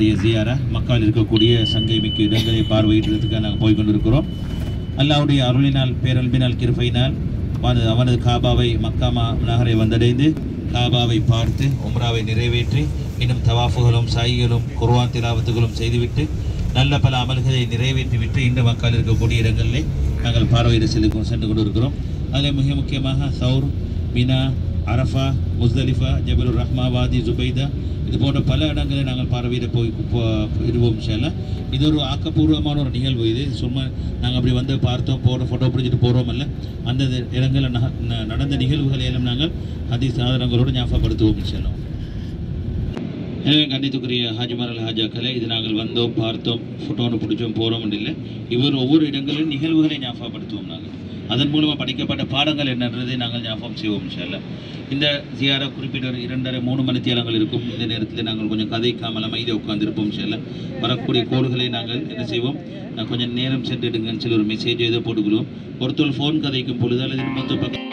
அல்லாவுடைய ஜியாரா மக்காவில் இருக்கக்கூடிய சங்கை மிக்க இடங்களை பார்வையிடுறதுக்காக நாங்கள் போய் கொண்டிருக்கிறோம் அல்லாவுடைய அருளினால் பேரன்பினால் கிருபையினால் அவனது அவனது காபாவை மக்காமா நகரை வந்தடைந்து காபாவை பார்த்து உம்ராவை நிறைவேற்றி இன்னும் தவாஃபுகளும் சாயிகளும் குர்வான் திலாவத்துகளும் செய்துவிட்டு நல்ல பல அமல்களை நிறைவேற்றிவிட்டு இன்று மக்கள் இருக்கக்கூடிய இடங்களிலே நாங்கள் பார்வையிட செல்லுக்கும் சென்று கொண்டிருக்கிறோம். அதில் மிக முக்கியமாக Thawr Mina Arafah Muzdalifah Jabal ur Rahma Wadi Zubaida இது போன்ற பல இடங்களை நாங்கள் பார்வையிட போய் இருவோம் இன்ஷால்லா இது ஒரு ஆக்கப்பூர்வமான ஒரு நிகழ்வு இது. சும்மா நாங்கள் அப்படி வந்து பார்த்தோம் போகிறோம் ஃபோட்டோ பிடிச்சிட்டு போகிறோம் அல்ல அந்த இடங்களில் ந- நடந்த நிகழ்வுகளை எல்லாம் நாங்கள் அதி சாதனங்களோடு ஞாபகப்படுத்துவோம் இன்ஷால்லா கண்டித்துக்குரிய ஹாஜிமாரல் ஹாஜாக்களே இது நாங்கள் வந்தோம் பார்த்தோம் ஃபோட்டோன்னு பிடிச்சோம் போகிறோம் இல்லை இவர் ஒவ்வொரு இடங்களிலும் நிகழ்வுகளை ஞாபகப்படுத்துவோம் நாங்கள் அதன் மூலமாக படிக்கப்பட்ட பாடங்கள் என்னன்றதை நாங்கள் ஞாபகம் செய்வோம் சார் இந்த ஜியாரா குறிப்பிட்ட ஒரு இரண்டரை மூணு மணித்தியாலங்கள் இருக்கும் இந்த நேரத்தில் நாங்கள் கொஞ்சம் கதைக்காமல் அமைதியாக உட்காந்துருப்போம் சார் வரக்கூடிய கோள்களை நாங்கள் என்ன செய்வோம் நான் கொஞ்சம் நேரம் சென்றுடுங்கன்னு சொல்லி ஒரு மெசேஜ் ஏதோ போட்டுக்கிறோம் ஒருத்தர் ஃபோன் கதைக்கும் பொழுது அல்லது மொத்த பக்கம்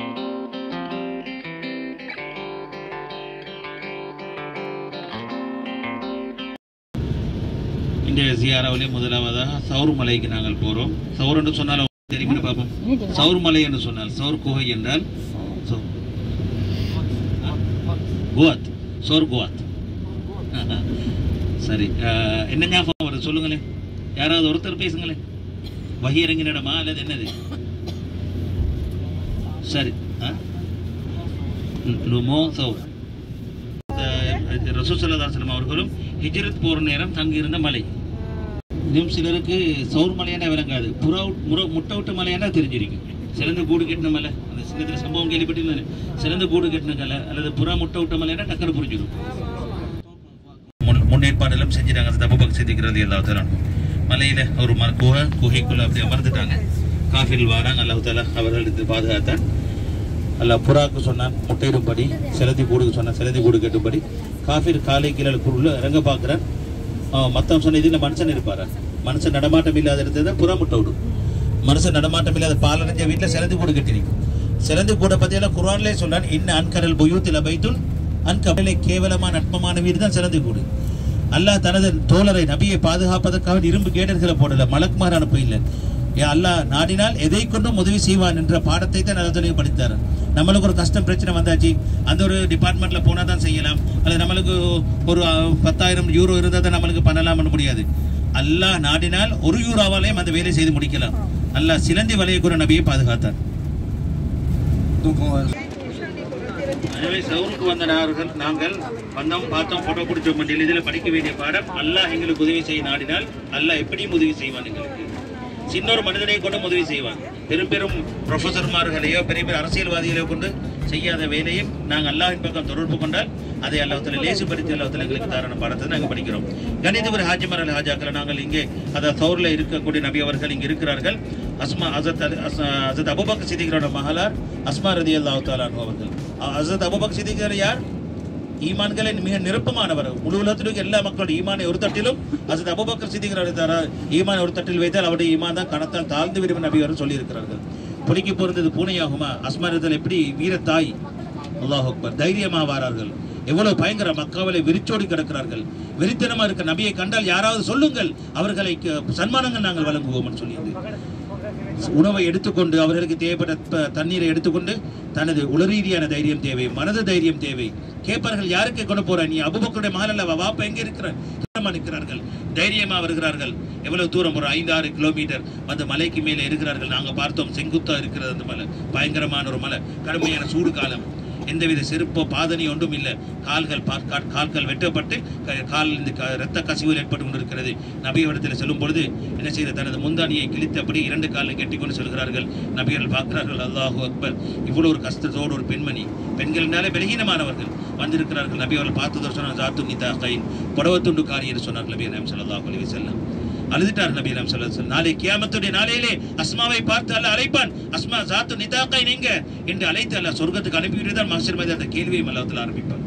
இன்றைய ஜியாராவிலே முதலாவதாக சவுர் மலைக்கு நாங்கள் போகிறோம் சவுர் என்று சொன்னால் உங்களுக்கு பார்ப்போம் சவுர் மலை என்று சொன்னால் சவுர் குகை என்றால்? குவாத். சோர் குவாத். சரி என்ன ஞாபகம் வருது சொல்லுங்களேன். யாராவது ஒருத்தர் பேசுங்களேன். வகி அல்லது என்னது? சரி ஆ? லுமோ சவுர். ரசூசல்லாசலம் அவர்களும் ஹிஜ்ரத் போற நேரம் தங்கியிருந்த மலை. இன்னும் சிலருக்கு சவுர் மலையான விளங்காது. புறா முற முட்டை விட்ட மலையான தெரிஞ்சிருக்கும். சிறந்த கூடு கட்டின மலை. அந்த சின்னத்தில் சம்பவம் கேள்விப்பட்டிருந்தேன் சிறந்த கூடு கட்டின கலை அல்லது புறா முட்டை விட்ட மலையான டக்குனு புரிஞ்சிடும் முன் முன்னேற்பாடெல்லாம் செஞ்சிட்டாங்க. அந்த தப்பு பக்கம் செஞ்சுக்கிறது எல்லா தரம் மலையில் ஒரு ம குகை குகைக்குள்ளே அப்படி அமர்ந்துட்டாங்க. காஃபில் வாராங்க. அல்லாஹ் தாலா அவர்களுக்கு பாதுகாத்தான் அல்லாஹ் புறாக்கு சொன்னான் முட்டையிடும்படி செலந்தி கூடுக்கு சொன்னான் செலந்தி கூடு கட்டும்படி. காஃபிர் காலை கீழே குருல இறங்க பார்க்குறான் மற்றவன் சொன்ன இதில் மனுஷன் இருப்பாரா? மனுஷன் நடமாட்டம் இல்லாத இடத்துல புறா விடும். மனுஷன் நடமாட்டம் இல்லாத பாலடைஞ்ச வீட்டில் சிறந்து கூடு கட்டிருக்கும் சிறந்து கூட பற்றியெல்லாம் குரான்லே சொன்னான் இன்ன அன்கரல் பொய்யூத்தில் பைத்துல் அன்கபலை கேவலமான நட்பமான வீடு தான் சிறந்து கூடு அல்லாஹ் தனது தோழரை நபியை பாதுகாப்பதற்காக இரும்பு கேடர்களை போடல மலக்குமார் அனுப்ப இல்லை ஏன் அல்லாஹ் நாடினால் எதை கொண்டும் உதவி செய்வான் என்ற பாடத்தை தான் நல்ல படித்தார். நம்மளுக்கு ஒரு கஷ்டம் பிரச்சனை வந்தாச்சு அந்த ஒரு டிபார்ட்மெண்ட்ல போனால் தான் செய்யலாம். அல்லது நம்மளுக்கு ஒரு பத்தாயிரம் யூரோ இருந்தால் தான் நம்மளுக்கு பண்ணலாம்னு முடியாது. அல்லாஹ் நாடினால் ஒரு யூராவாலையும் அந்த வேலை செய்து முடிக்கலாம் அல்லாஹ் சிலந்தி வலையை கூட நபியை பாதுகாத்தார். எனவே சவுனுக்கு வந்த நார்கள் நாங்கள் வந்தோம் பார்த்தோம் போட்டோ பிடிச்சோம் மண்டியில் இதில் படிக்க வேண்டிய பாடம் அல்லாஹ் எங்களுக்கு உதவி செய்ய நாடினால் அல்லாஹ் எப்படியும் உதவி செய்வான் எங்களுக்கு. சின்ன ஒரு மனிதனை கொண்டு உதவி செய்வான். பெரும் பெரும் ப்ரொஃபஸர்மார்களையோ பெரிய பெரிய அரசியல்வாதிகளையோ கொண்டு செய்யாத வேலையை நாங்கள் அல்லாஹின் பக்கம் தொடர்பு கொண்டால் அதை அல்லாஹத்தில் லேசுபடுத்தி அல்லாஹத்தில் எங்களுக்கு தாரான பாடத்தை நாங்கள் படிக்கிறோம். கணிதவர் ஹாஜிமர் அல் ஹாஜாக்களை நாங்கள் இங்கே அதாவது சௌரில் இருக்கக்கூடிய நபி அவர்கள் இங்கே இருக்கிறார்கள். அஸ்மா அசத் அலி அஸ்- அசத் அபுபக் சிதிகரோட மகளார் அஸ்மா ரதி அல்லாஹ் தாலான் அவர்கள். அசத் அபுபக் சிதிகர் யார்? ஈமான்களின் மிக நிரப்பமானவர் முழு உலகத்திலும் எல்லா மக்களுடைய ஈமானை ஒரு தட்டிலும் அசத் அபுபக்கர் தாரா ஈமான் ஒரு தட்டில் வைத்தால் அவருடைய ஈமான் தான் கணத்தால் தாழ்ந்து விரும்பும் நபி அவர் சொல்லியிருக்கிறார்கள். புலிக்கு பிறந்தது பூனையாகுமா? அஸ்மரத்தில் எப்படி வீரத்தாய் அல்லாஹ் அக்பர். தைரியமா வாரார்கள் எவ்வளவு பயங்கர மக்காவிலே வெறிச்சோடி கிடக்கிறார்கள். வெறித்தனமா இருக்க நபியை கண்டால் யாராவது சொல்லுங்கள் அவர்களை சன்மானங்கள் நாங்கள் வழங்குவோம்னு சொல்லியது உணவை எடுத்துக்கொண்டு அவர்களுக்கு தேவைப்பட்ட தண்ணீரை எடுத்துக்கொண்டு தனது உளரீதியான தைரியம் தேவை மனது தைரியம் தேவை. கேட்பார்கள் யாருக்கு கொண்டு போற நீ அபுபக்கருடைய மகன் அல்லவா? வாப்பா எங்க இருக்கிற நிற்கிறார்கள் தைரியமா வருகிறார்கள். எவ்வளவு தூரம்? ஒரு ஐந்து ஆறு கிலோமீட்டர். அந்த மலைக்கு மேலே இருக்கிறார்கள். நாங்க பார்த்தோம். செங்குத்தா இருக்கிறது அந்த மலை. பயங்கரமான ஒரு மலை. கடுமையான சூடு காலம் எந்தவித செருப்போ பாதனை ஒன்றும் இல்லை. கால்கள் கால்கள் வெட்டப்பட்டு க- கால் இந்த க- இரத்த கசிவுகள் ஏற்பட்டு கொண்டிருக்கிறது. நபியவிடத்தில் செல்லும் பொழுது என்ன செய்த? தனது முந்தானியை கிழித்தபடி இரண்டு காலில் கெட்டிக்கொண்டு செல்கிறார்கள். நபிகள் பார்க்கிறார்கள் அல்லாஹூ அக்பர் இவ்வளோ ஒரு கஷ்டத்தோடு ஒரு பெண்மணி. பெண்கள் பலகீனமானவர்கள் வந்திருக்கிறார்கள். நபி அவர்கள் பார்த்ததோ சொன்னார் ஜாத்து நிதா கைன் புடவத்துண்டு காரியர் சொன்னார் நபி நம் ஸல்லல்லாஹு அலைஹி வஸல்லம். அழுதுட்டார் நபி நாம் சொல்ல நாளை கியாமத்துடைய நாளையிலே அஸ்மாவை பார்த்து அல்ல அழைப்பான். அஸ்மா சாத்து நிதாக்கை நீங்க. என்று அழைத்து அல்ல சொர்க்கத்துக்கு அனுப்பிவிட்டு தான் மஹ்ஷர் மைதானத்தில் அந்த கேள்வியை அல்லாஹ் ஆரம்பிப்பான்.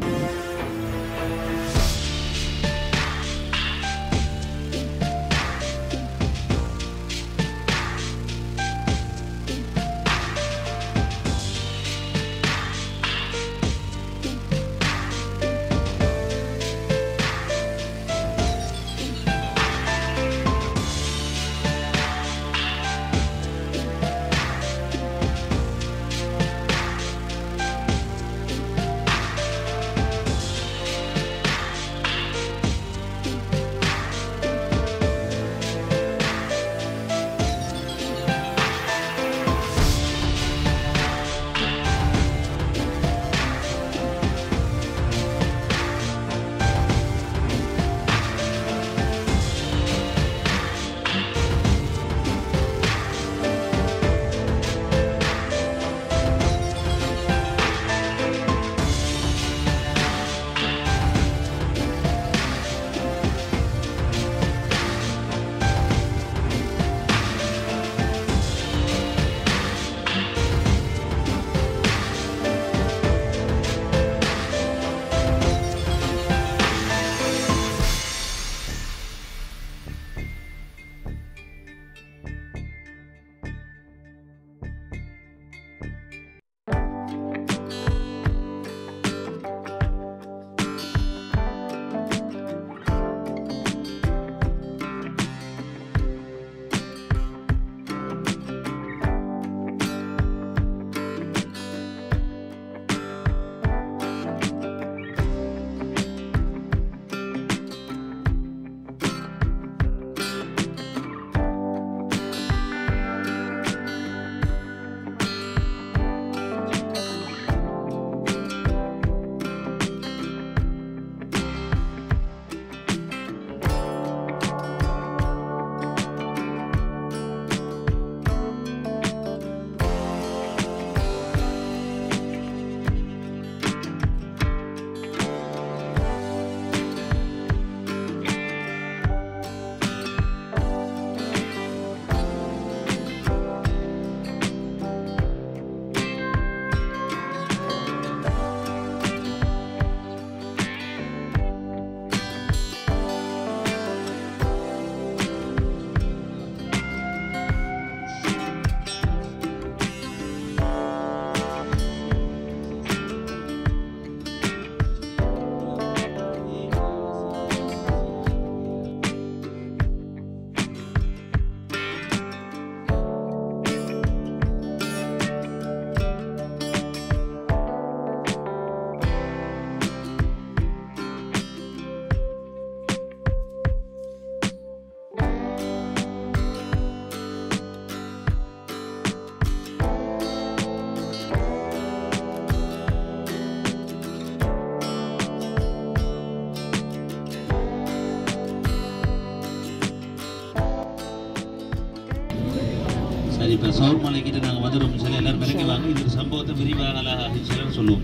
இப்போ சவுர் மலைக்கிட்ட நாங்கள் வந்துடுவோம் சார் எல்லாரும் விலைக்கு வாங்க இது சம்பவத்தை விரிவாக அழகாக சில சொல்லுவோம்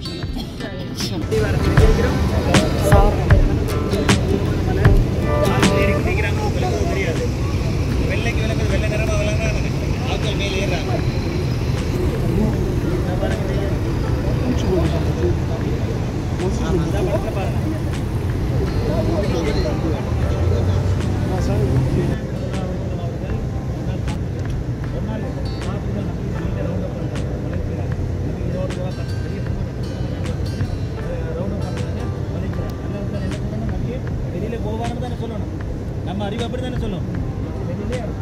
சார் வெள்ளைக்கு விளக்கு வெள்ளை நிறமாக விளங்குறாங்க ஆட்கள் மேலே ஏறாங்க வெளியில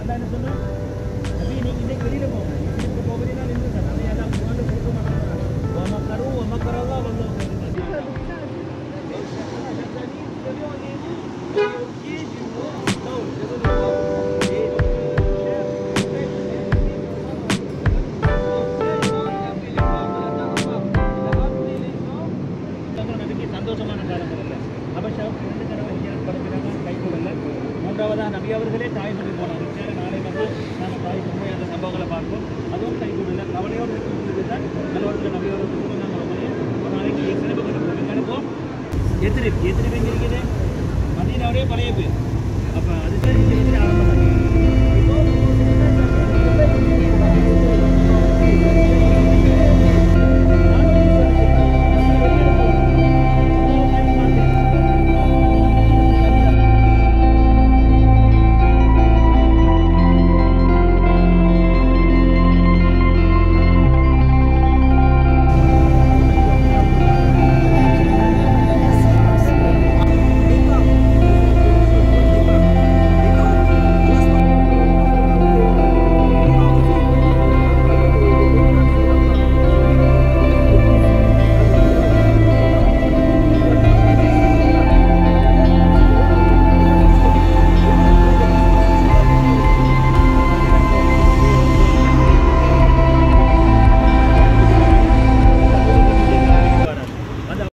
Alhamdulillah எதிரிப் எதிரிப் எங்கே இருக்குது மதீனாவுடைய பழைய அப்போ அது எதிரி ஆரம்பம்